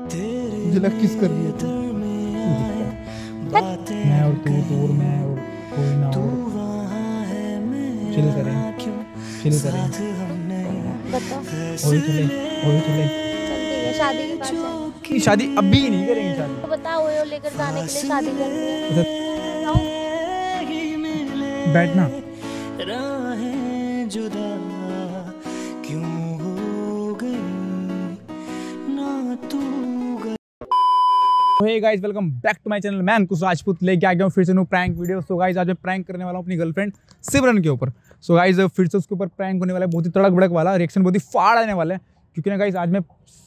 किस कर रही है? तू मैं और तू तू और मैं और कोई ना और चिल करें चिल करें। बताओ। ओए चले ओए चले शादी के बाद की शादी अभी नहीं करेंगे शादी। तो बताओ ओयो लेकर जाने के लिए शादी करनी है। बैठना। Hey guys welcome back to my channel मैं अंकुश राजपूत लेके आ गया हूँ फिर से new prank video so guys आज मैं प्रैंक करने वाला हूँ अपनी गर्लफ्रेंड सिमरन के ऊपर. सो गाइस फिर से उसके ऊपर प्रैंक होने वाला है, बहुत ही तड़क भड़क वाला रिएक्शन बहुत ही फाड़ आने वाला है. क्योंकि ना गाइस आज मैं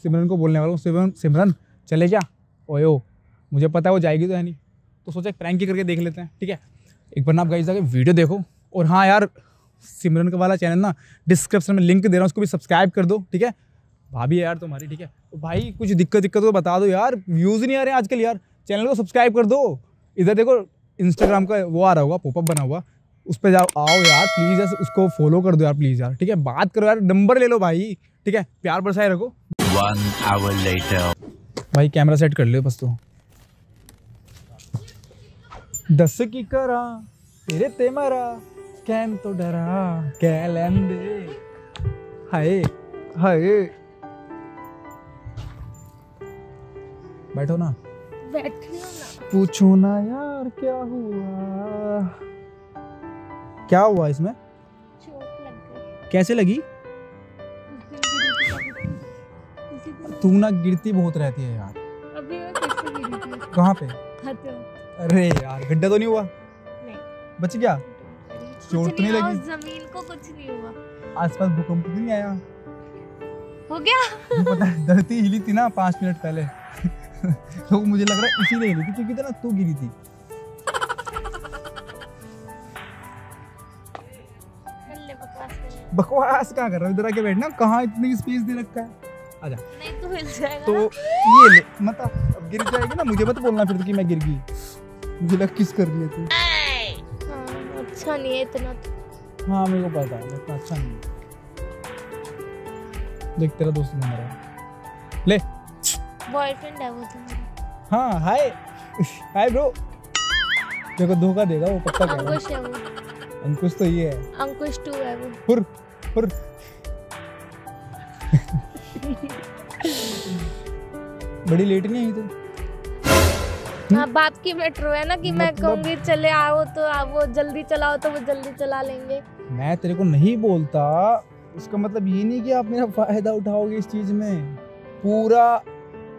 सिमरन को बोलने वाला हूँ. सिमरन सिमरन चले क्या ओयो, मुझे पता है वो जाएगी तो है नहीं. तो सोचा प्रैंक ही करके देख लेते हैं, ठीक है? एक बार ना आप गाइस जाके वीडियो देखो. और हाँ यार सिमरन का वाला चैनल ना डिस्क्रिप्शन में लिंक दे रहा हूँ, उसको भी सब्सक्राइब कर दो, ठीक है? भाभी है यार तुम्हारी, ठीक है? तो भाई कुछ दिक्कत दिक्कत तो बता दो यार। व्यूज़ नहीं आ रहे हैं आजकल यार। चैनल को सब्सक्राइब कर दो। इधर देखो इंस्टाग्राम का वो आ रहा होगा पॉपअप बना हुआ। उस पर जाओ आओ यार प्लीज़ यार उसको फॉलो कर दो यार प्लीज़ यार ठीक है? बात करो यार नंबर ले लो भाई ठीक है? प्यार बरसाए रखो। One hour later. भाई कैमरा सेट कर लो बस तो। दस की करा तेरे ते मरा स्कैन तो डरा कह लेंदे। हाय हाय। बैठो ना। बैठी ना। पूछो ना यार क्या हुआ? क्या हुआ इसमें? लग कैसे लगी? तू ना गिरती बहुत रहती है यार। अभी मैं कैसे गिरी थी। कहाँ पे? अरे यार गड्ढा तो नहीं हुआ? नहीं। बच गया? चोट तो नहीं लगी? ज़मीन को कुछ नहीं हुआ। आसपास भूकंप तो नहीं आया? हो गया। पता धरती हिली थी ना पाँच मिनट पहले। तो मुझे लग रहा है इसीलिए हिली थी क्योंकि ना तू गिरी थी। बकवास क्या कर रहा है? इधर आके बैठना कहाँ इतनी स्पेस दे रखा है? आजा। नहीं तो हिल जाएगा तो ये ले मत अब गिर जाएगी ना मुझे मत बोलना फिर कि मैं गिर गई। मुझे लग किस कर है तू। हाँ, अच्छा नहीं है इतना तो। हाँ मेरे को पता है लेकिन अच्छा नहीं है। देख तेरा दोस्त घूम रहा है। ले। बॉयफ्रेंड है वो तुम्हारा हाँ हाय हाय ब्रो देखो धोखा देगा वो पक्का कह अंकुश है वो। अंकुश तो ये है। अंकुश टू है वो। हुर हुर बड़ी लेट नहीं आई तू हाँ बाप की मेट्रो है ना कि मैं मतलब- कहूँगी चले आओ तो आप वो जल्दी चलाओ तो वो जल्दी चला लेंगे। मैं तेरे को नहीं बोलता। उसका मतलब ये नहीं कि आप मेरा फ़ायदा उठाओगे इस चीज़ में। पूरा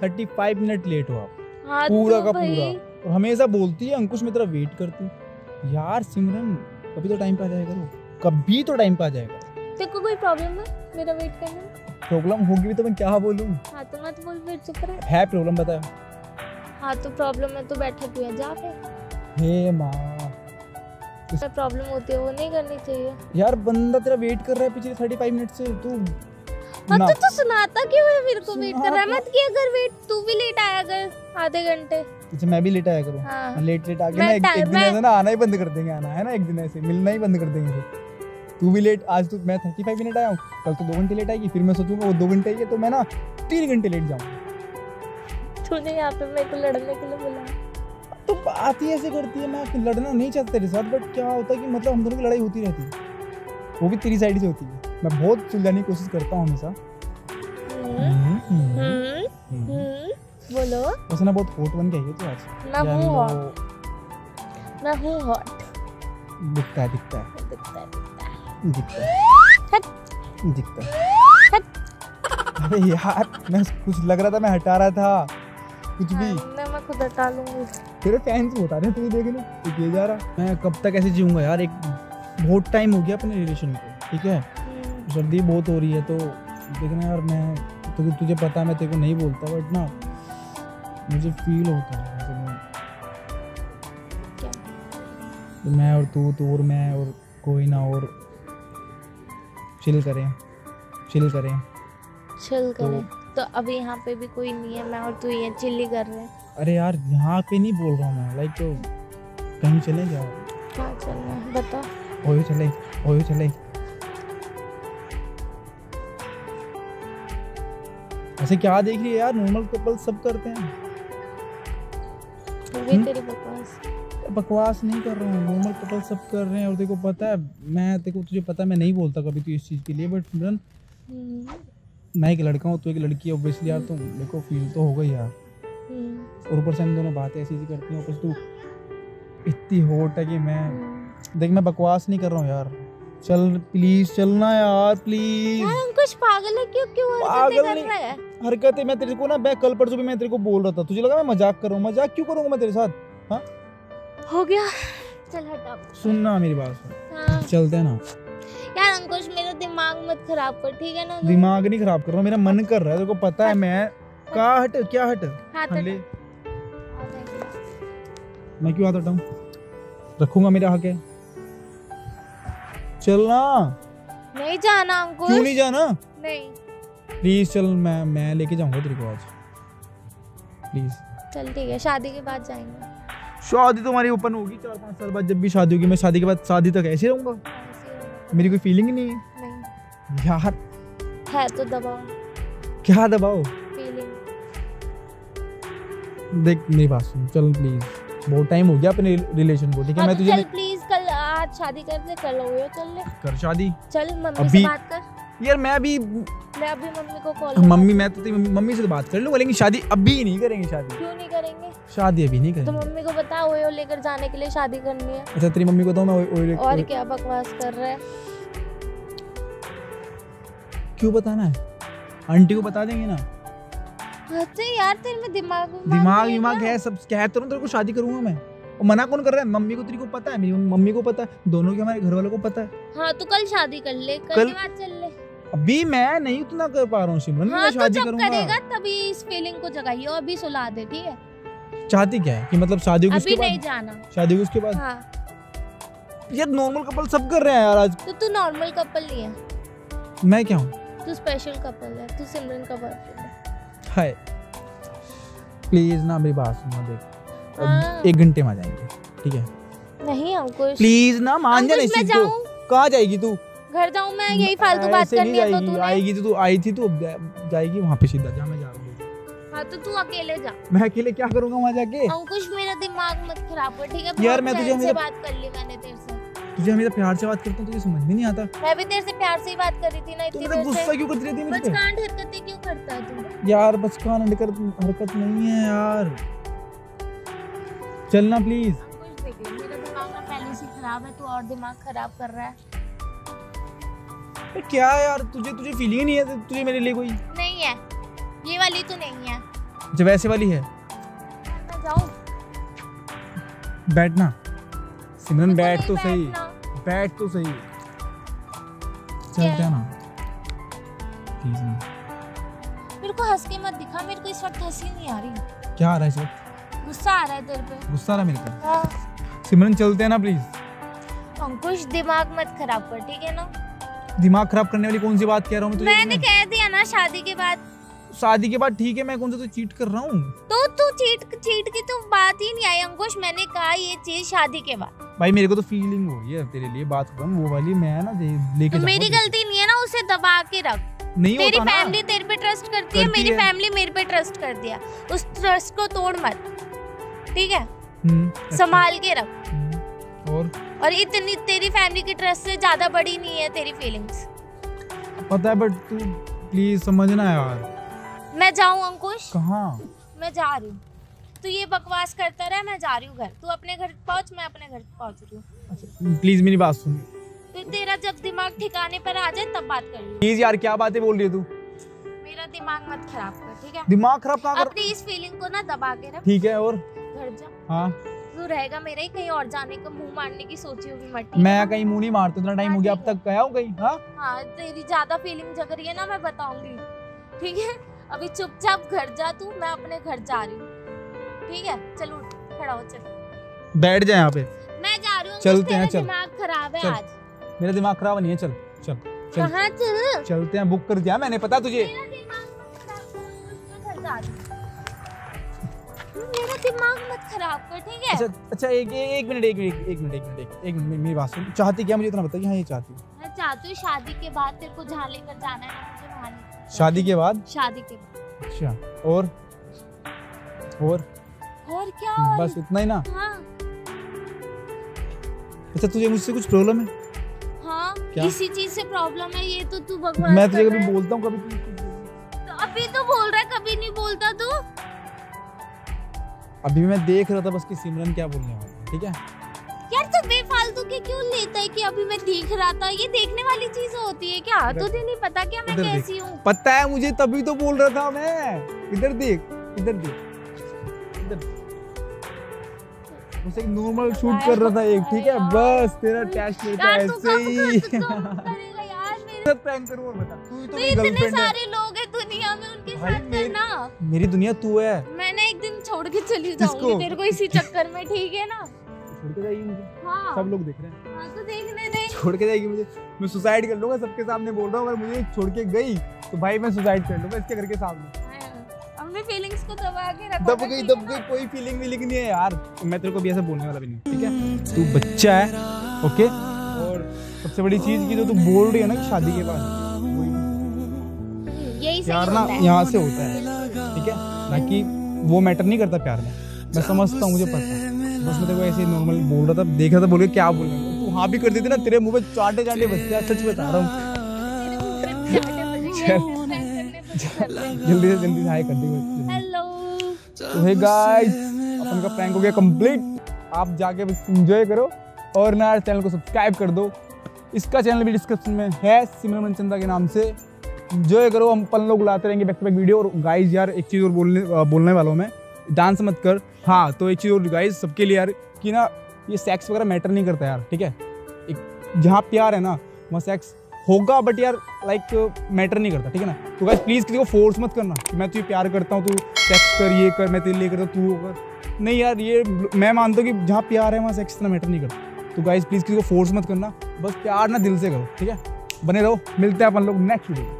थर्टी फाइव मिनट लेट हो आप हाँ पूरा तो का पूरा। और हमेशा बोलती है अंकुश मैं तेरा वेट करती। हूँ यार सिमरन कभी तो टाइम पे आ जाएगा कभी तो टाइम पे आ जाएगा। तेरे को कोई प्रॉब्लम है मेरा वेट करने में? प्रॉब्लम होगी भी तो मैं क्या बोलूँ? हाँ तो मत बोल फिर चुप रहे। है प्रॉब्लम बता हाँ तो प्रॉब्लम है तो बैठा तू है जा फिर। हे माँ। प्रॉब्लम होती है वो नहीं करनी चाहिए। यार बंदा तेरा वेट कर रहा है पिछले थर्टी फाइव मिनट से तू हाँ तो तू सुनाता क्यों है मेरे को वेट कर रहा है? मत किया अगर वेट तू भी लेट आया कर आधे घंटे। अच्छा मैं भी लेट आया करूँ? हाँ। लेट लेट आके ना एक, एक दिन ऐसे ना आना ही बंद कर देंगे आना है ना एक दिन ऐसे मिलना ही बंद कर देंगे फिर। तू भी लेट आज तो मैं थर्टी फाइव मिनट आया हूँ कल तो दो घंटे लेट आएगी फिर मैं सोचूँगा वो दो घंटे है तो मैं ना तीन घंटे लेट जाऊँ। तूने यहाँ पे मेरे को लड़ने के लिए बुलाया। तो बात ही ऐसे करती है मैं लड़ना नहीं चाहता तेरे साथ बट क्या होता है कि मतलब हम दोनों की लड़ाई होती रहती है। वो भी तेरी साइड से होती है। मैं बहुत सुलझाने की कोशिश करता हूँ हमेशा। हम्म, हम्म, हम्म, बोलो। वैसे ना बहुत हॉट बन आई है तू आज। मैं हूँ हॉट मैं हूँ हॉट दिखता है दिखता है। दिखता है दिखता है। दिखता है। अरे यार मैं कुछ लग रहा था मैं हटा रहा था। कुछ भी। मैं मैं खुद हटा लूँगी। तेरे फैंस बता रहे हैं तुझे देखने तू किए जा रहा। मैं कब तक ऐसे जीऊँगा यार? एक बहुत टाइम हो गया अपने रिलेशन को ठीक है? सर्दी बहुत हो रही है तो देखना यार मैं तो तुझे पता मैं तेरे को नहीं बोलता बट ना मुझे फील होता है ऐसे में। तो मैं और तू तू और मैं और कोई ना और चिल करें चिल करें। चिल करें। तो तो अभी यहाँ पे भी कोई नहीं है मैं और तू ये चिल्ली कर रहे हैं। अरे यार यहाँ पे नहीं बोल रहा हूँ मैं लाइक तो कहीं चले क्या? क्या चलना है बता। ओयो चले ओयो चले। ऐसे क्या देख रही है यार? नॉर्मल कपल सब करते हैं। हम्म? तेरी बकवास। बकवास नहीं कर रहा हूँ। नॉर्मल कपल सब कर रहे हैं। और देखो पता है मैं देखो तुझे पता है मैं नहीं बोलता कभी तू इस चीज़ के लिए बट सिमरन हम्म, मैं एक लड़का हूँ तू एक लड़की है ऑब्वियसली यार तो को फील तो होगा ही यार। हम्म, और ऊपर से हम दोनों बातें ऐसी ऐसी करती हैं ऊपर से तू इतनी होट है कि मैं। देख मैं बकवास नहीं कर रहा हूँ यार। चल प्लीज़ चलना यार प्लीज़ यार अंकुश पागल है क्यों क्यों पागल कर। रहा है? हरकतें मैं तेरे को ना मैं कल परसों भी मैं तेरे को बोल रहा था। तुझे लगा मैं मज़ाक कर रहा हूँ। मज़ाक क्यों करूँगा मैं तेरे साथ? हो? गया। चल हटा सुनना मेरी बात सुन। हाँ। चलते हैं ना। यार अंकुश मेरा दिमाग मत खराब कर ठीक है ना दिमाग नहीं खराब कर रहा मेरा मन कर रहा है। तेरे को पता है मैं कहा हट क्या हट? हाथ हाँ, हटा मैं क्यों हाथ हटाऊं? रखूँगा मेरा हक है। चलना। नहीं जाना अंकुश। क्यों नहीं जाना? नहीं। प्लीज़ चल मैं मैं लेके जाऊँगा तेरे को आज। प्लीज़ चल ठीक है शादी के बाद जाएँगे। शादी तो हमारी ओपन होगी चार पाँच साल बाद जब भी शादी होगी मैं शादी के बाद शादी तक ऐसे रहूँगा। ही। मेरी कोई फीलिंग ही नहीं है। नहीं। यार। है तो दबाओ। क्या दबाओ? फीलिंग देख मेरी बात सुन। चल प्लीज़ बहुत टाइम हो गया अपने रिलेशन को ठीक है? हाँ मैं तो तुझे चल प्लीज़ कल आज शादी कर ले कल हो चल ले। कर शादी। चल मम्मी से बात कर। यार मैं अभी मैं अभी मम्मी को कॉल मम्मी मैं तो तेरी मम्मी से तो बात कर लूँगा लेकिन शादी अभी नहीं करेंगे शादी। क्यों नहीं करेंगे? शादी अभी नहीं करेंगे। तो मम्मी को बता ओयो लेकर जाने के लिए शादी करनी है। अच्छा तेरी मम्मी को तो मैं ओए- ओए- और क्या बकवास कर रहा है? क्यों बताना है? आंटी को बता देंगे ना। अच्छा यार तेरे में दिमाग दिमाग दिमाग है सब कह तो तेरे को शादी करूँगा मैं। और मना कौन कर रहा है? मम्मी को तेरी को पता है मेरी मम्मी को पता है दोनों के हमारे घर वालों को पता है। हाँ तो कल शादी कर ले कल, कल- बाद चल ले। अभी मैं नहीं उतना कर पा रहा हूँ सिमरन हाँ मैं तो शादी जब करूँगा। करेगा तभी इस फीलिंग को जगाइए और अभी सुला दे ठीक है? चाहती क्या है कि मतलब शादी अभी नहीं जाना। शादी होगी उसके बाद? हाँ। यार नॉर्मल कपल सब कर रहे हैं यार आज। तो तू नॉर्मल कपल नहीं है। मैं क्या हूँ? तू स्पेशल कपल है तू सिमरन का बॉयफ्रेंड है। हाय। प्लीज़ ना मेरी बात सुनना देख। हाँ। एक घंटे में आ जाएँगे ठीक है? नहीं अंकुश। प्लीज़ ना मान जा चीज़ को। कहाँ जाएगी तू? घर जाऊँ मैं यही फालतू बात करनी है तो तूने। आएगी तो तू आई थी तो जाएगी वहाँ पे सीधा जहाँ मैं जा रहा हूँ। तो तू अकेले जा। मैं अकेले क्या करूँगा वहाँ जाके? अंकुश मेरा दिमाग मत खराब कर ठीक है? यार, मैं तुझे हमेशा- बात कर ली मैंने तेरे से। तुझे हमेशा प्यार से बात करता हूँ तुझे समझ में नहीं आता। मैं भी तेरे से प्यार से ही बात कर रही थी ना तू इतनी मेरा देर गुस्सा क्यों करती रहती है मुझ पे? बचकांड हरकतें क्यों करता है तू? यार बचकान हरकत हरकत नहीं है यार। चलना प्लीज़ अंकुश देख मेरा दिमाग ना पहले से खराब है तू और दिमाग खराब कर रहा है। क्या यार? तुझे तुझे फीलिंग नहीं है तुझे मेरे लिए कोई नहीं है। ये वाली तो नहीं है। जो वैसे वाली है। बैठना। सिमरन बैठ तो सही। बैठ तो सही। चलते हैं ना प्लीज़ ना मेरे को हंस के मत दिखा। मेरे को इस वक्त हँसी नहीं आ रही। क्या आ रहा है इस वक्त? गुस्सा आ रहा है तेरे पे। गुस्सा आ रहा है मेरे को हाँ। सिमरन चलते हैं ना प्लीज़ अंकुश दिमाग मत खराब कर ठीक है ना? दिमाग खराब करने वाली कौन सी बात कह रहा हूँ मैं तुझे? मैंने कह दिया ना शादी के बाद। शादी के बाद ठीक है मैं कौन सा तो चीट कर रहा हूँ? तो तू चीट चीट की तो बात ही नहीं आई अंकुश मैंने कहा ये चीज़ शादी के बाद। भाई मेरे को तो फीलिंग हो रही है तेरे लिए बात कर वो वाली मैं ना लेके तो मेरी गलती नहीं है ना उसे दबा के रख। नहीं ना। फैमिली तेरे पे ट्रस्ट करती है मेरी फैमिली मेरे पे ट्रस्ट करती है। उस ट्रस्ट को तोड़ मत। ठीक है? हम्म, अच्छा, संभाल के रख। हम्म, और और इतनी तेरी फैमिली की ट्रस्ट से ज़्यादा बड़ी नहीं है तेरी फीलिंग्स पता है बट तू प्लीज़ समझना यार। मैं जाऊँ अंकुश? कहाँ? मैं जा रही हूँ। तू ये बकवास करता रहा मैं जा रही हूँ घर। तू अपने घर पहुँच मैं अपने घर पहुँच रही हूँ। अच्छा प्लीज़ मेरी बात सुन। तेरा जब दिमाग ठिकाने पर आ जाए तब बात कर प्लीज़ यार क्या बातें बोल रही है तू? मेरा दिमाग मत खराब कर ठीक है? दिमाग खराब कर अपनी इस फीलिंग को ना दबा के रख। ठीक है और? घर जा। हाँ। तू रहेगा मेरे ही कहीं और जाने का मुँह मारने की सोची होगी मट्टी मैं कहीं मुँह नहीं मारता इतना टाइम हो गया अब तक गया हूँ कहीं हाँ? हाँ तेरी ज़्यादा फीलिंग जग रही है ना मैं बताऊँगी। ठीक है? अभी चुपचाप घर जा तू मैं अपने घर जा रही हूँ। ठीक है? चलो उठ, खड़ा हो चल। बैठ जा यहाँ पे। मैं जा रही हूँ चलते हैं, चल। दिमाग खराब है आज। मेरा दिमाग खराब नहीं है चल चल कहाँ चल? चलते हैं बुक कर दिया मैंने पता तुझे? कर ठीक है? अच्छा अच्छा एक एक मिनट एक मिनट एक मिनट एक मिनट एक- मिनट मेरी बात सुन। चाहती क्या मुझे इतना बता हाँ ये चाहती हूँ। मैं चाहती हूँ शादी के बाद तेरे को जहाँ लेकर जाना है मुझे वहाँ शादी के बाद? शादी के बाद। अच्छा और? और? और क्या और बस उतना ही ना? हाँ। अच्छा तुझे मुझसे कुछ प्रॉब्लम है? हाँ क्या? इसी चीज़ से प्रॉब्लम है ये तो तू भगवान मैं तुझे कभी बोलता हूँ कभी तू अभी तो बोल रहा है कभी नहीं बोलता तू। अभी मैं देख रहा था बस कि सिमरन क्या बोलने वाला है ठीक है? यार तू बेफालतू के क्यों लेता है कि अभी मैं देख रहा था? ये देखने वाली चीज़ होती है क्या? तुझे नहीं पता क्या मैं कैसी हूँ? पता है मुझे तभी तो बोल रहा था मैं। इधर देख इधर देख इधर मुझसे एक नॉर्मल शूट कर रहा था एक ठीक है? बस तेरा लेता यार तू ऐसे कब ही। मेरे? प्रैंक करूँ और बता। तू तो तो मेरी गर्लफ्रेंड है। सारे लोग हैं दुनिया में उनके साथ करना। मेरी दुनिया तू है। मैंने दिन छोड़ के चली जाऊँगी। तेरे को इसी चक्कर में ठीक है ना? छोड़ के जाएगी मुझे? हाँ। सब लोग देख रहे हैं। हाँ तो देखने दे। छोड़ के जाएगी मुझे? मैं सुसाइड कर लूँगा सबके सामने बोल रहा हूँ अगर मुझे छोड़ के गई तो भाई मैं सुसाइड कर लूँगा इसके घर के सामने। हाँ, फीलिंग्स को दबा के रखो दब गई दब गई कोई फीलिंग वीलिंग नहीं है यार। मैं तेरे को भी ऐसा बोलने वाला भी नहीं ठीक है? तू बच्चा है ओके? और सबसे बड़ी चीज़ की जो तू बोल रही है ना कि शादी के बाद यही प्यार ना यहाँ से होता है ठीक है? ना कि वो मैटर नहीं करता प्यार में। मैं समझता हूँ मुझे पता है। बस मैं तेरे ऐसे नॉर्मल बोल रहा था देख रहा था बोल के क्या बोल रहा है। तू हाँ भी कर देती ना तेरे मुँह पे चाटे चाटे बजते हैं सच बता रहा हूँ। जल्दी से जल्दी से हाय कर दी। हेलो तो हे गाइस अपन का प्रैंक हो गया कंप्लीट आप जाके बस एंजॉय करो और ना चैनल को सब्सक्राइब कर दो। इसका चैनल भी डिस्क्रिप्शन में है सिमरन मनचंदा के नाम से। एंजॉय करो, हम पल लोग लाते रहेंगे बैक टू बैक वीडियो और गाइज़ यार, एक चीज़ और बोलने बोलने वाला मैं डांस मत कर। हाँ तो एक चीज़ और गाइज़ सबके लिए यार, कि ना, ये सेक्स वगैरह मैटर नहीं करता यार, ठीक है? एक, जहाँ प्यार है ना, वहाँ सेक्स होगा बट यार लाइक मैटर नहीं करता, ठीक है ना? तो गाइज़ प्लीज़ किसी को फोर्स मत करना, कि मैं तुझे प्यार करता हूँ, तू सेक्स कर, ये कर, मैं तेरे लिए करता तू कर। नहीं यार, ये, मैं मानता हूँ कि जहाँ प्यार है, वहाँ सेक्स इतना मैटर नहीं करता। तो गाइज़ प्लीज़ किसी को फोर्स मत करना, बस प्यार ना दिल से करो, ठीक है? बने रहो, मिलते हैं अपन लोग नेक्स्ट वीडियो